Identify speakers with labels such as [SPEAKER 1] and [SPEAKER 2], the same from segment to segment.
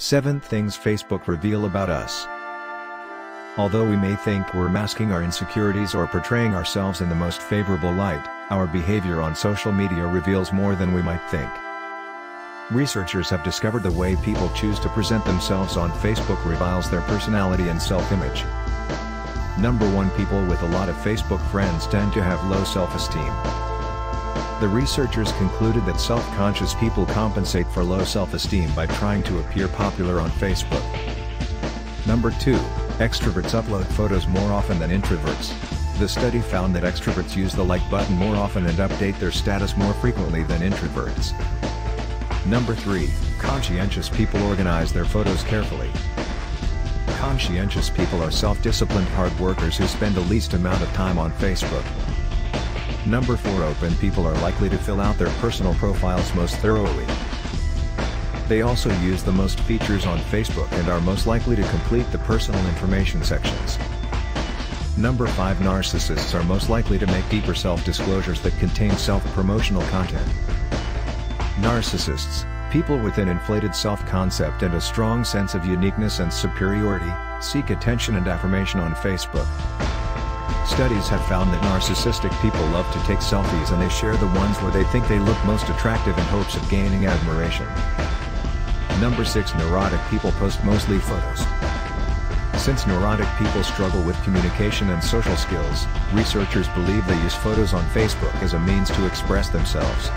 [SPEAKER 1] 7 Things Facebook Reveal About Us Although we may think we're masking our insecurities or portraying ourselves in the most favorable light, our behavior on social media reveals more than we might think. Researchers have discovered the way people choose to present themselves on Facebook reveals their personality and self-image. Number 1 People with a lot of Facebook friends tend to have low self-esteem. The researchers concluded that self-conscious people compensate for low self-esteem by trying to appear popular on Facebook. Number 2. Extroverts upload photos more often than introverts. The study found that extroverts use the like button more often and update their status more frequently than introverts. Number 3. Conscientious people organize their photos carefully. Conscientious people are self-disciplined hard workers who spend the least amount of time on Facebook. Number 4 Open people are likely to fill out their personal profiles most thoroughly. They also use the most features on Facebook and are most likely to complete the personal information sections. Number 5 Narcissists are most likely to make deeper self-disclosures that contain self-promotional content. Narcissists, people with an inflated self-concept and a strong sense of uniqueness and superiority, seek attention and affirmation on Facebook. Studies have found that narcissistic people love to take selfies and they share the ones where they think they look most attractive in hopes of gaining admiration. Number 6 Neurotic people post mostly photos. Since neurotic people struggle with communication and social skills, researchers believe they use photos on Facebook as a means to express themselves.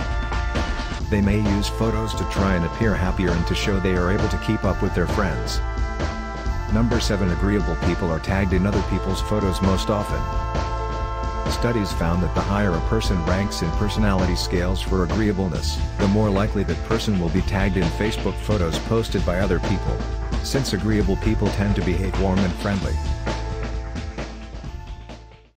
[SPEAKER 1] They may use photos to try and appear happier and to show they are able to keep up with their friends. Number 7 Agreeable people are tagged in other people's photos most often. Studies found that the higher a person ranks in personality scales for agreeableness, the more likely that person will be tagged in Facebook photos posted by other people. Since agreeable people tend to behave warm and friendly.